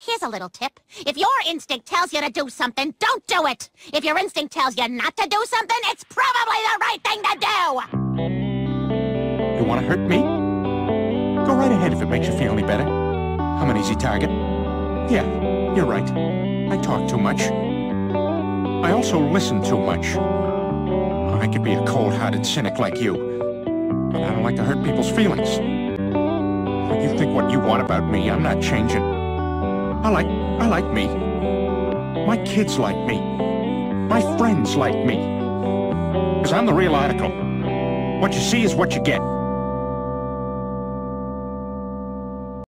Here's a little tip. If your instinct tells you to do something, don't do it. If your instinct tells you not to do something, it's probably the right thing to do. You want to hurt me? Go right ahead if it makes you feel any better. I'm an easy target. Yeah, you're right. I talk too much. I also listen too much. I could be a cold-hearted cynic like you, but I don't like to hurt people's feelings. You think what you want about me, I'm not changing. I like, I like me. My kids like me. My friends like me. Because I'm the real article. What you see is what you get.